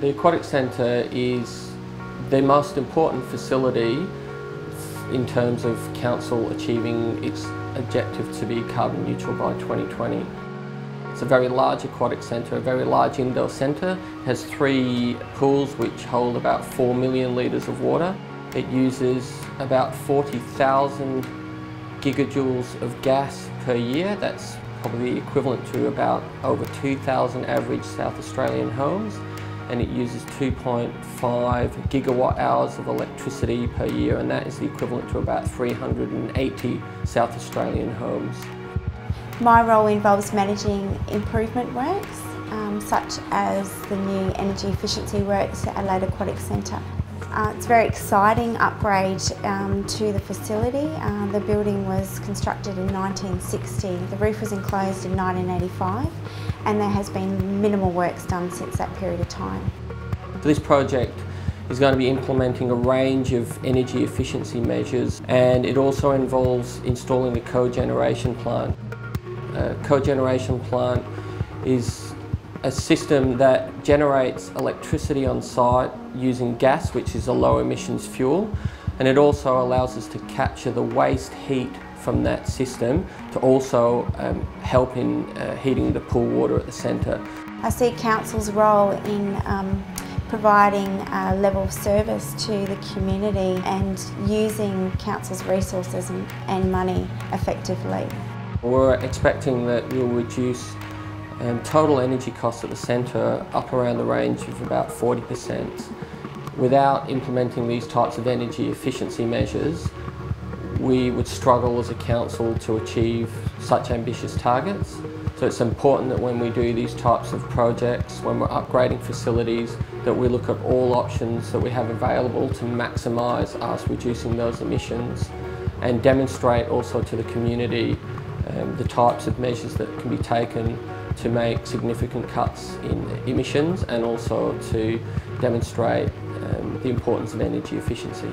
The Aquatic Centre is the most important facility in terms of council achieving its objective to be carbon neutral by 2020. It's a very large aquatic centre, a very large indoor centre. It has three pools which hold about 4 million litres of water. It uses about 40,000 gigajoules of gas per year. That's probably equivalent to about over 2,000 average South Australian homes and it uses 2.5 gigawatt hours of electricity per year and that is the equivalent to about 380 South Australian homes. My role involves managing improvement works um, such as the new energy efficiency works at Adelaide Aquatic Centre. Uh, it's a very exciting upgrade um, to the facility. Uh, the building was constructed in 1960. The roof was enclosed in 1985 and there has been minimal works done since that period of time. This project is going to be implementing a range of energy efficiency measures and it also involves installing a cogeneration plant. A cogeneration plant is a system that generates electricity on site using gas, which is a low emissions fuel, and it also allows us to capture the waste heat from that system to also um, help in uh, heating the pool water at the centre. I see Council's role in um, providing a level of service to the community and using Council's resources and, and money effectively. We're expecting that we'll reduce and total energy costs at the centre up around the range of about 40%. Without implementing these types of energy efficiency measures, we would struggle as a council to achieve such ambitious targets. So it's important that when we do these types of projects, when we're upgrading facilities, that we look at all options that we have available to maximise us reducing those emissions and demonstrate also to the community um, the types of measures that can be taken to make significant cuts in emissions and also to demonstrate um, the importance of energy efficiency.